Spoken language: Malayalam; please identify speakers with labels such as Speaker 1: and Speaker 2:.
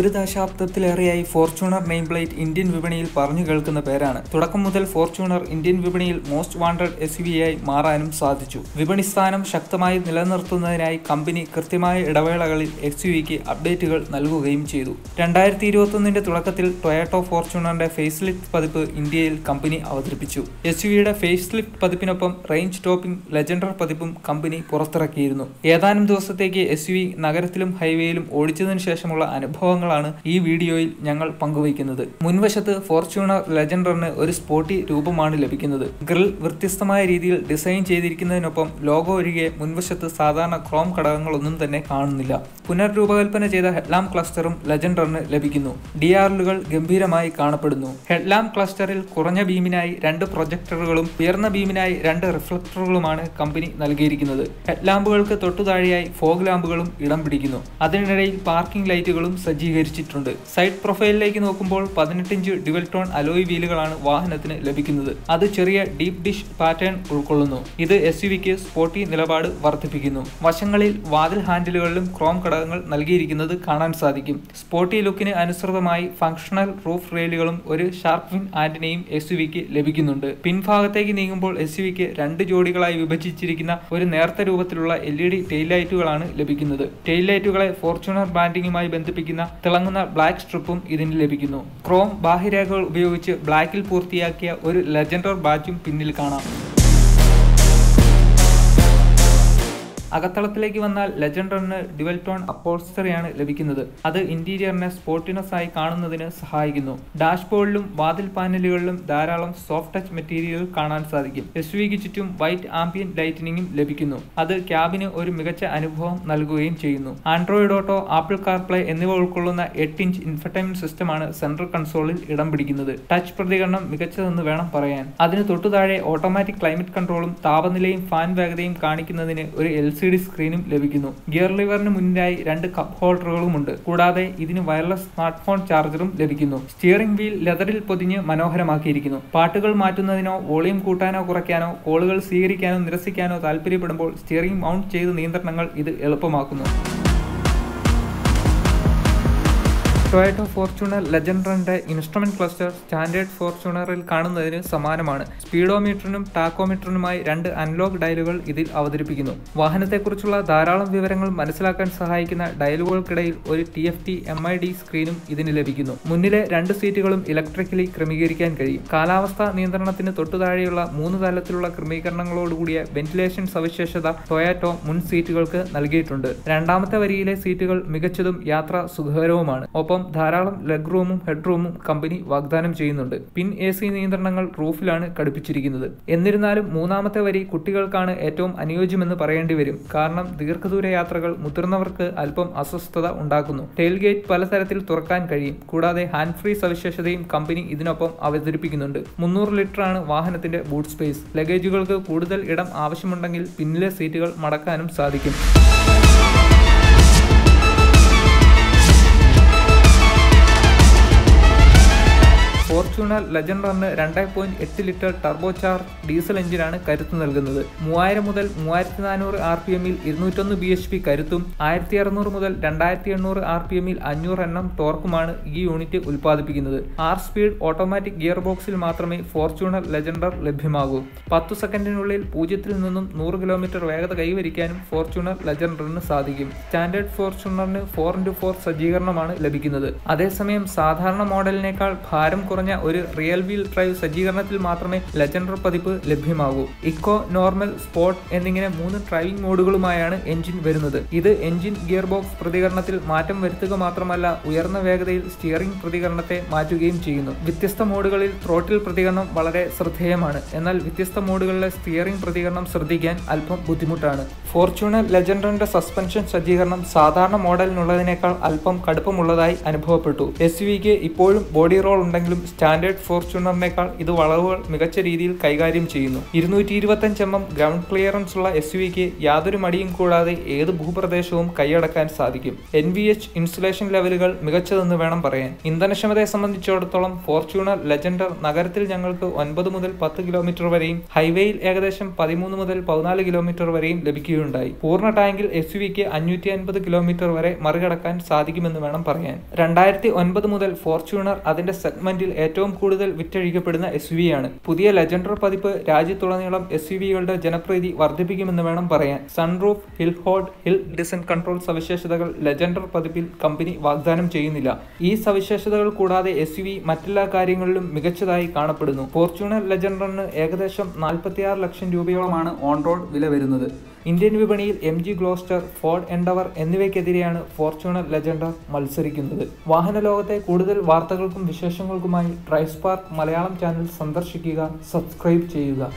Speaker 1: ഒരു ദശാബ്ദത്തിലേറെയായി ഫോർച്യൂണർ നെയിം പ്ലേറ്റ് ഇന്ത്യൻ വിപണിയിൽ പറഞ്ഞു കേൾക്കുന്ന പേരാണ്. തുടക്കം മുതൽ ഫോർച്യൂണർ ഇന്ത്യൻ വിപണിയിൽ മോസ്റ്റ് വാണ്ടഡ് എസ് ആയി മാറാനും സാധിച്ചു. വിപണി സ്ഥാനം ശക്തമായി നിലനിർത്തുന്നതിനായി കമ്പനി കൃത്യമായ ഇടവേളകളിൽ എസ് യുവിക്ക് അപ്ഡേറ്റുകൾ നൽകുകയും ചെയ്തു. രണ്ടായിരത്തി ഇരുപത്തൊന്നിന്റെ തുടക്കത്തിൽ ടൊയാറ്റോ ഫോർച്യൂണറിന്റെ ഫേസ് ലിഫ്റ്റ് പതിപ്പ് ഇന്ത്യയിൽ കമ്പനി അവതരിപ്പിച്ചു. എസ് യുവിയുടെ ഫേസ് ലിഫ്റ്റ് പതിപ്പിനൊപ്പം റേഞ്ച് ടോപ്പിംഗ് ലെജൻഡർ പതിപ്പും കമ്പനി പുറത്തിറക്കിയിരുന്നു. ഏതാനും ദിവസത്തേക്ക് എസ് നഗരത്തിലും ഹൈവേയിലും ഓടിച്ചതിനു ശേഷമുള്ള അനുഭവങ്ങളാണ് ഈ വീഡിയോയിൽ ഞങ്ങൾ പങ്കുവയ്ക്കുന്നത്. മുൻവശത്ത് ഫോർച്യൂണർ ലെജൻഡറിന് ഒരു സ്പോർട്ടി രൂപമാണ് ലഭിക്കുന്നത്. ഗ്രിൽ വ്യത്യസ്തമായ രീതിയിൽ ഡിസൈൻ ചെയ്തിരിക്കുന്നതിനൊപ്പം ലോഗോ ഒഴികെ മുൻവശത്ത് സാധാരണ ക്രോം ഘടകങ്ങളൊന്നും തന്നെ കാണുന്നില്ല. പുനർരൂപകൽപ്പന ചെയ്ത ഹെഡ്ലാം ക്ലസ്റ്ററും ലെജൻഡറിന് ലഭിക്കുന്നു. ഡി ആറിലുകൾ ഗംഭീരമായി കാണപ്പെടുന്നു. ഹെഡ്ലാം ക്ലസ്റ്ററിൽ കുറഞ്ഞ ബീമിനായി രണ്ട് പ്രൊജക്ടറുകളും ഉയർന്ന ബീമിനായി രണ്ട് റിഫ്ലക്ടറുകളുമാണ് കമ്പനി നൽകിയിരിക്കുന്നത്. ഹെഡ്ലാമ്പുകൾക്ക് തൊട്ടുതാഴെയായി ഫോഗ് ലാമ്പുകളും ഇടം പിടിക്കുന്നു. അതിനിടയിൽ പാർക്കിംഗ് ലൈറ്റുകളും സജ്ജീകരിച്ചിട്ടുണ്ട് സൈഡ് പ്രൊഫൈലിലേക്ക് നോക്കുമ്പോൾ പതിനെട്ട് ഇഞ്ച് ഡ്യുവൽ ടോൺ അലോയ് വീലുകളാണ് വാഹനത്തിന് ലഭിക്കുന്നത്. അത് ചെറിയ ഡീപ് ഡിഷ് പാറ്റേൺ ഉൾക്കൊള്ളുന്നു. ഇത് എസ് യുവിക്ക് സ്പോർട്ടി നിലപാട് വർദ്ധിപ്പിക്കുന്നു. വശങ്ങളിൽ വാതിൽ ഹാൻഡിലുകളിലും ക്രോം ഘടകങ്ങൾ നൽകിയിരിക്കുന്നത് കാണാൻ സാധിക്കും. സ്പോർട്ടി ലുക്കിന് അനുസൃതമായി ഫംഗ്ഷണൽ റൂഫ് റെയിലുകളും ഒരു ഷാർപ്പ് വിൻ ആന്റിനയും എസ് യുവിക്ക് ലഭിക്കുന്നുണ്ട്. പിൻഭാഗത്തേക്ക് നീങ്ങുമ്പോൾ എസ് യുവിക്ക് രണ്ട് ജോഡികളായി വിഭജിച്ചിരിക്കുന്ന ഒരു നേർത്ത രൂപത്തിലുള്ള എൽ ഇ ഡി ടെയിൽ ലൈറ്റുകളാണ് ലഭിക്കുന്നത്. ടെയിൽ ലൈറ്റുകളെ ഫോർച്യൂണർ ബ്രാൻഡിങ്ങുമായി ബന്ധിപ്പിക്കുന്ന തിളങ്ങുന്ന ബ്ലാക്ക് സ്ട്രിപ്പും ഇതിന് ലഭിക്കുന്നു. ക്രോം ബാഹ്യരേഖകൾ ഉപയോഗിച്ച് ബ്ലാക്കിൽ പൂർത്തിയാക്കിയ ഒരു ലെജൻഡർ ബാച്ചും പിന്നിൽ കാണാം. അകത്തളത്തിലേക്ക് വന്നാൽ ലെജൻഡറിന് ഡുവൽ ടോൺ അപ്പോൾസ്റ്ററിയാണ് ലഭിക്കുന്നത്. അത് ഇന്റീരിയറിനെ സ്പോർട്ടിനസ് ആയി കാണുന്നതിന് സഹായിക്കുന്നു. ഡാഷ്ബോർഡിലും വാതിൽ പാനലുകളിലും ധാരാളം സോഫ്റ്റ് ടച്ച് മെറ്റീരിയൽ കാണാൻ സാധിക്കും. എസ് വിക്ക് ചുറ്റും വൈറ്റ് ആംബിയൻ ലൈറ്റനിങ്ങും ലഭിക്കുന്നു. അത് ക്യാബിന് ഒരു മികച്ച അനുഭവം നൽകുകയും ചെയ്യുന്നു. ആൻഡ്രോയിഡ് ഓട്ടോ ആപ്പിൾ കാർപ്ലേ എന്നിവ ഉൾക്കൊള്ളുന്ന എട്ട് ഇഞ്ച് ഇൻഫർടൈൻമെന്റ് സിസ്റ്റമാണ് സെൻട്രൽ കൺസോളിൽ ഇടം പിടിക്കുന്നത്. ടച്ച് പ്രതികരണം മികച്ചതെന്ന് വേണം പറയാൻ. അതിന് തൊട്ടുതാഴെ ഓട്ടോമാറ്റിക് ക്ലൈമറ്റ് കൺട്രോളും താപനിലയും ഫാൻ വേഗതയും കാണിക്കുന്നതിന് ഒരു എൽ സി ഡി സ്ക്രീനും ലഭിക്കുന്നു. ഗിയർ ലിവറിന് മുന്നിലായി രണ്ട് കപ്പ് ഹോൾഡറുകളുമുണ്ട്. കൂടാതെ ഇതിന് വയർലെസ് സ്മാർട്ട് ഫോൺ ചാർജറും ലഭിക്കുന്നു. സ്റ്റിയറിംഗ് വീൽ ലെതറിൽ പൊതിഞ്ഞ് മനോഹരമാക്കിയിരിക്കുന്നു. പാട്ടുകൾ മാറ്റുന്നതിനോ വോളിയം കൂട്ടാനോ കുറയ്ക്കാനോ കോളുകൾ സ്വീകരിക്കാനോ നിരസിക്കാനോ താല്പര്യപ്പെടുമ്പോൾ സ്റ്റിയറിംഗ് മൗണ്ട് ചെയ്ത നിയന്ത്രണങ്ങൾ ഇത് എളുപ്പമാക്കുന്നു. ടൊയോട്ടോ ഫോർച്യൂണർ ലെജൻഡറിന്റെ ഇൻസ്ട്രുമെന്റ് ക്ലസ്റ്റർ സ്റ്റാൻഡേർഡ് ഫോർച്യൂണറിൽ കാണുന്നതിന് സമാനമാണ്. സ്പീഡോമീറ്ററിനും ടാക്കോമീറ്ററിനുമായി രണ്ട് അൺലോക്ക് ഡയലുകൾ ഇതിൽ അവതരിപ്പിക്കുന്നു. വാഹനത്തെക്കുറിച്ചുള്ള ധാരാളം വിവരങ്ങൾ മനസ്സിലാക്കാൻ സഹായിക്കുന്ന ഡയലുകൾക്കിടയിൽ ഒരു T F T M I D സ്ക്രീനും ഇതിന് ലഭിക്കുന്നു. മുന്നിലെ രണ്ട് സീറ്റുകളും ഇലക്ട്രിക്കലി ക്രമീകരിക്കാൻ കഴിയും. കാലാവസ്ഥാ നിയന്ത്രണത്തിന് തൊട്ടുതാഴെയുള്ള മൂന്ന് തലത്തിലുള്ള ക്രമീകരണങ്ങളോടുകൂടിയ വെന്റിലേഷൻ സവിശേഷത ടൊയാറ്റോ മുൻ സീറ്റുകൾക്ക് നൽകിയിട്ടുണ്ട്. രണ്ടാമത്തെ വരിയിലെ സീറ്റുകൾ മികച്ചതും യാത്ര സുഖകരവുമാണ്. ഒപ്പം ധാരാളം ലെഗ് റൂമും ഹെഡ് റൂമും കമ്പനി വാഗ്ദാനം ചെയ്യുന്നുണ്ട്. പിൻ എ സി നിയന്ത്രണങ്ങൾ റൂഫിലാണ് ഘടിപ്പിച്ചിരിക്കുന്നത്. എന്നിരുന്നാലും മൂന്നാമത്തെ വരി കുട്ടികൾക്കാണ് ഏറ്റവും അനുയോജ്യമെന്ന് പറയേണ്ടി വരും. കാരണം ദീർഘദൂര യാത്രകൾ മുതിർന്നവർക്ക് അല്പം അസ്വസ്ഥത ഉണ്ടാക്കുന്നു. ടെയിൽഗേറ്റ് പലതരത്തിൽ തുറക്കാൻ കഴിയും. കൂടാതെ ഹാൻഡ് ഫ്രീ സവിശേഷതയും കമ്പനി ഇതിനൊപ്പം അവതരിപ്പിക്കുന്നുണ്ട്. മുന്നൂറ് ലിറ്റർ ആണ് വാഹനത്തിന്റെ ബൂട്ട് സ്പേസ് ലഗേജുകൾക്ക് കൂടുതൽ ഇടം ആവശ്യമുണ്ടെങ്കിൽ പിന്നിലെ സീറ്റുകൾ മടക്കാനും സാധിക്കും. ഫോർച്യൂണർ ലെജൻഡറിന് രണ്ടേ പോയിന്റ് എട്ട് ലിറ്റർ ടർബോ ചാർജ് ഡീസൽ എഞ്ചിനാണ് കരുത്ത് നൽകുന്നത്. മൂവായിരം മുതൽ മൂവായിരത്തി നാനൂറ് ആർ പി എമ്മിൽ ഇരുന്നൂറ്റൊന്ന് ബി എച്ച് പി കരുത്തും ആയിരത്തി അറുന്നൂറ് മുതൽ രണ്ടായിരത്തി എണ്ണൂറ് ആർ പി എമ്മിൽ അഞ്ഞൂറ് എണ്ണം ടോർക്കുമാണ് ഈ യൂണിറ്റ് ഉൽപ്പാദിപ്പിക്കുന്നത്. ആർ സ്പീഡ് ഓട്ടോമാറ്റിക് ഗിയർ ബോക്സിൽ മാത്രമേ ഫോർച്യൂണർ ലെജൻഡർ ലഭ്യമാകൂ. പത്തു സെക്കൻഡിനുള്ളിൽ പൂജ്യത്തിൽ നിന്നും നൂറ് കിലോമീറ്റർ വേഗത കൈവരിക്കാനും ഫോർച്യൂണർ ലെജൻഡറിന് സാധിക്കും. സ്റ്റാൻഡേർഡ് ഫോർച്യൂണറിന് ഫോർ ഇന്റു ഫോർ സജ്ജീകരണമാണ് ലഭിക്കുന്നത്. അതേസമയം സാധാരണ മോഡലിനേക്കാൾ ഭാരം കുറഞ്ഞ ഒരു റിയൽ വീൽ ഡ്രൈവ് സജ്ജീകരണത്തിൽ മാത്രമേ ലെജൻഡർ പതിപ്പ് ലഭ്യമാകൂ. ഇക്കോ നോർമൽ സ്പോർട്ട് എന്നിങ്ങനെ മൂന്ന് ഡ്രൈവിംഗ് മോഡുകളുമായാണ് എഞ്ചിൻ വരുന്നത്. ഇത് എഞ്ചിൻ ഗിയർ ബോക്സ് പ്രതികരണത്തിൽ മാറ്റം വരുത്തുക മാത്രമല്ല ഉയർന്ന വേഗതയിൽ സ്റ്റിയറിംഗ് പ്രതികരണത്തെ മാറ്റുകയും ചെയ്യുന്നു. വ്യത്യസ്ത മോഡുകളിൽ ത്രോട്ടിൽ പ്രതികരണം വളരെ ശ്രദ്ധേയമാണ്. എന്നാൽ വ്യത്യസ്ത മോഡുകളിലെ സ്റ്റിയറിംഗ് പ്രതികരണം ശ്രദ്ധിക്കാൻ അല്പം ബുദ്ധിമുട്ടാണ്. ഫോർച്യൂണർ ലെജൻഡറിന്റെ സസ്പെൻഷൻ സജ്ജീകരണം സാധാരണ മോഡലിനുള്ളതിനേക്കാൾ അല്പം കടുപ്പമുള്ളതായി അനുഭവപ്പെട്ടു. എസ് വിക്ക് ഇപ്പോഴും ബോഡി റോൾ ഉണ്ടെങ്കിലും സ്റ്റാൻഡേർഡ് ഫോർച്യൂണറിനേക്കാൾ ഇത് വളവുകൾ മികച്ച രീതിയിൽ കൈകാര്യം ചെയ്യുന്നു. ഇരുന്നൂറ്റി ഇരുപത്തഞ്ച് എം എം ഗ്രൗണ്ട് ക്ലിയറൻസ് ഉള്ള എസ് യുവിക്ക് യാതൊരു മടിയും കൂടാതെ ഏത് ഭൂപ്രദേശവും കൈയടക്കാൻ സാധിക്കും. എൻ വി എച്ച് ഇൻസുലേഷൻ ലെവലുകൾ മികച്ചതെന്ന് വേണം പറയാൻ. ഇന്ധനക്ഷമതയെ സംബന്ധിച്ചിടത്തോളം ഫോർച്യൂണർ ലെജൻഡർ നഗരത്തിൽ ഞങ്ങൾക്ക് ഒൻപത് മുതൽ പത്ത് കിലോമീറ്റർ വരെയും ഹൈവേയിൽ ഏകദേശം പതിമൂന്ന് മുതൽ പതിനാല് കിലോമീറ്റർ വരെയും ലഭിക്കുകയുണ്ടായി. പൂർണ ടാങ്കിൽ എസ് യുവിക്ക് അഞ്ഞൂറ്റി അൻപത് കിലോമീറ്റർ വരെ മറികടക്കാൻ സാധിക്കുമെന്ന് വേണം പറയാൻ. രണ്ടായിരത്തി ഒൻപത് മുതൽ ഫോർച്യൂണർ അതിന്റെ സെഗ്മെന്റിൽ ഏറ്റവും കൂടുതൽ വിറ്റഴിക്കപ്പെടുന്ന എസ് യു ആണ്. പുതിയ ലെജൻഡർ പതിപ്പ് രാജ്യത്തുടനീളം എസ് യു വികളുടെ ജനപ്രീതി വർദ്ധിപ്പിക്കുമെന്ന് വേണം പറയാൻ. Sunroof hill hold hill descent control സവിശേഷതകൾ ലെജൻഡർ പതിപ്പിൽ കമ്പനി വാഗ്ദാനം ചെയ്യുന്നില്ല. ഈ സവിശേഷതകൾ കൂടാതെ എസ് യു വി മറ്റെല്ലാ കാര്യങ്ങളിലും മികച്ചതായി കാണപ്പെടുന്നു. ഫോർച്യൂണർ ലെജൻഡറിന് ഏകദേശം നാൽപ്പത്തിയാറ് ലക്ഷം രൂപയോളമാണ് ഓൺ റോഡ് വില വരുന്നത്. ഇന്ത്യൻ വിപണിയിൽ M G Gloster Ford Endeavour എന്നിവയ്ക്കെതിരെയാണ് Fortuner Legender മത്സരിക്കുന്നത്. വാഹന ലോകത്തെ കൂടുതൽ വാർത്തകൾക്കും വിശേഷങ്ങൾക്കുമായി ട്രൈസ്പാർക്ക് മലയാളം ചാനൽ സന്ദർശിക്കുക സബ്സ്ക്രൈബ് ചെയ്യുക.